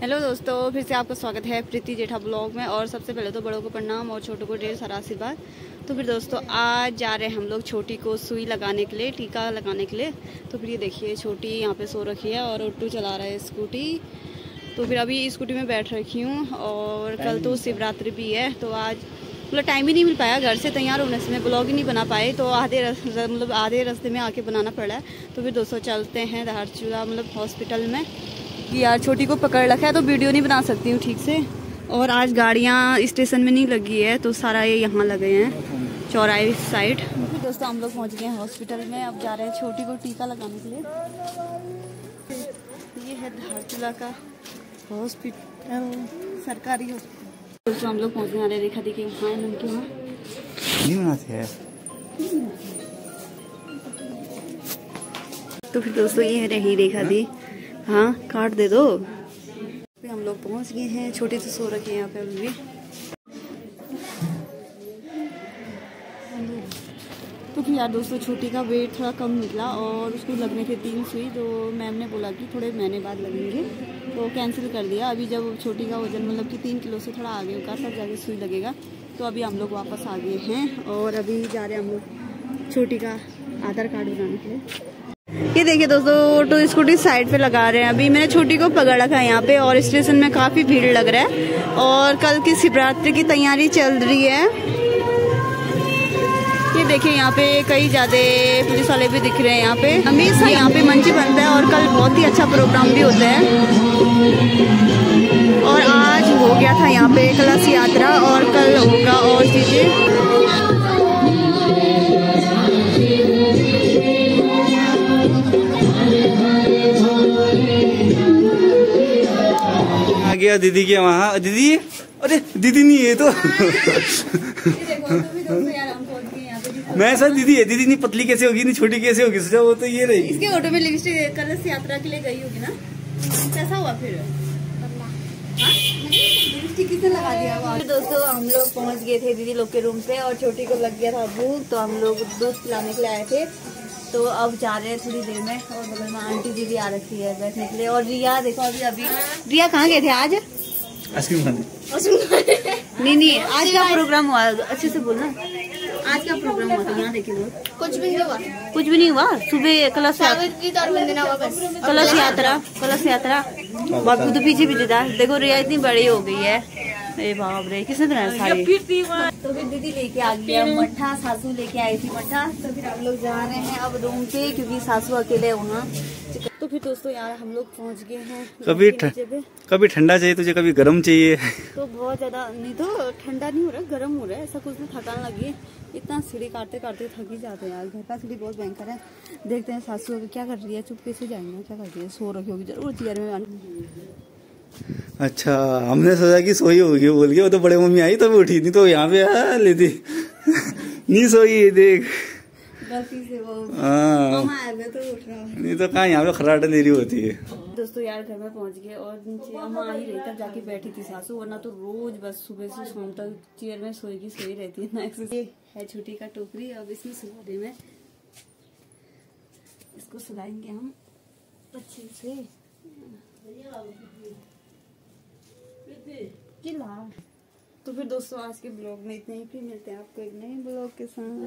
Hello दोस्तों फिर से आपका स्वागत है प्रीति जेठा ब्लॉग में। और सबसे पहले तो बड़ों को प्रणाम और छोटों को ढेर सारा आशीर्वाद। तो फिर दोस्तों आज जा रहे हैं हम लोग छोटी को सुई लगाने के लिए टीका लगाने के लिए। तो फिर ये देखिए छोटी यहाँ पे सो रखी है और उट्टू चला रहा है स्कूटी। तो फिर अभी स्कूटी में बैठ रखी हूँ और कल तो शिवरात्रि भी है तो आज मतलब टाइम ही नहीं मिल पाया। घर से तैयार होने से मैं ब्लॉग ही नहीं बना पाए तो आधे मतलब आधे रास्ते में आके बनाना पड़ा है। तो फिर दोस्तों चलते हैं धारचूला मतलब हॉस्पिटल में। कि यार छोटी को पकड़ रखा है तो वीडियो नहीं बना सकती हूँ ठीक से। और आज गाड़ियाँ स्टेशन में नहीं लगी है तो सारा ये यहाँ लगे हैं चौराहे साइड। दोस्तों हम लोग पहुँच गए हैं हॉस्पिटल में अब जा रहे हैं छोटी को टीका लगाने के लिए। ये है धारचूला का हॉस्पिटल सरकारी हॉस्पिटल। दोस्तों हम लोग पहुँच गए अरे देखा देखिए वहाँ है नमकी वहाँ तो फिर दोस्तों ये रही रेखा दी। हाँ काट दे दो। हम लोग पहुँच गए हैं, छोटी से सो रखे हैं यहाँ पे अभी भी। तो फिर यार दोस्तों, छोटी का वेट थोड़ा कम निकला और उसको लगने थे तीन सुई तो मैम ने बोला कि थोड़े महीने बाद लगेंगे। तो कैंसिल कर दिया। अभी जब छोटी का वज़न मतलब कि तीन किलो से थोड़ा आगे होगा, तब जाके सुई लगेगा। तो अभी हम लोग वापस आ गए हैं और अभी जा रहे हैं हम लोग छोटी का आधार कार्ड बनाने के लिए। ये देखिए दोस्तों ऑटो स्कूटी साइड पे लगा रहे हैं अभी। मैंने छोटी को पकड़ रखा है यहाँ पे और स्टेशन में काफ़ी भीड़ लग रहा है। और कल की शिवरात्रि की तैयारी चल रही है। ये देखिए यहाँ पे कई ज़्यादा पुलिस वाले भी दिख रहे हैं यहाँ पे। हमेशा यहाँ पे मंच बनता है और कल बहुत ही अच्छा प्रोग्राम भी होता है। और आज हो गया था यहाँ पे कलश यात्रा और गया दीदी के वहाँ। दीदी अरे दीदी नहीं है तो। मैं सर दीदी है दीदी नहीं पतली कैसे होगी नहीं छोटी कैसे होगी? सोचा वो तो ये रही इसके ऑटो में लिपस्टिक कलश यात्रा के लिए गई होगी ना? कैसा हुआ फिर? लगा दिया? दोस्तों हम लोग पहुँच गए थे दीदी लोग के रूम पे और छोटी को लग गया था भूख तो हम लोग दूध पिलाने के लिए आए थे। तो अब जा रहे हैं थोड़ी देर में और बगल में आंटी जी भी आ रखी है बैठने के लिए। और रिया देखो अभी अभी। रिया कहाँ गए थे आज? आइसक्रीम खाने। नहीं नहीं आज क्या प्रोग्राम हुआ। अच्छे से बोलना। आज क्या प्रोग्राम हुआ था यहाँ देखिए कुछ भी नहीं हुआ। कुछ भी नहीं हुआ? सुबह कलश कलश यात्रा कलश यात्रा। बाबू तो पीछे पीछे था। देखो रिया इतनी बड़ी हो गई है। अरे बाप रे किसने बनाया साड़ी? तो फिर दीदी लेके आ गया मठा सासू लेके आई थी मठा। तो फिर हम लोग जा रहे हैं अब रूम पे क्योंकि सासू अकेले वहाँ। तो फिर दोस्तों यार हम लोग पहुँच गए हैं। कभी कभी ठंडा चाहिए तुझे कभी गर्म चाहिए। तो बहुत ज़्यादा नहीं तो ठंडा नहीं हो रहा गर्म हो रहा है ऐसा कुछ नहीं थकान लगी है। इतना सीढ़ी काटते काटते थक ही जाते हैं यार घर का सीढ़ी बहुत भयंकर है। देखते हैं सासू क्या कर रही है चुपके से जाएँगे क्या कर रही है सो रखी होगी ज़रूर चेयर में अच्छा हमने सोचा कि सोई होगी बोल के वो तो बड़े मम्मी आई तब उठी नहीं तो यहाँ पे आ लेती नहीं सोई देख। हाँ। तो नहीं तो कहाँ यहाँ पे खराटा दे रही होती है। दोस्तों यार घर में पहुँच गए और नीचे अम्मा आ ही रही तब जाके बैठी थी सासू वरना तो रोज बस सुबह से शाम तक चेयर में सोएगी सोई रहती है ना। ये है छोटी का टोकरी अब इसमें सुला दे में इसको सुलाएँगे हम। अच्छे से। तो फिर दोस्तों आज के ब्लॉग में इतने ही। फिर मिलते हैं आपको एक नए ब्लॉग के साथ।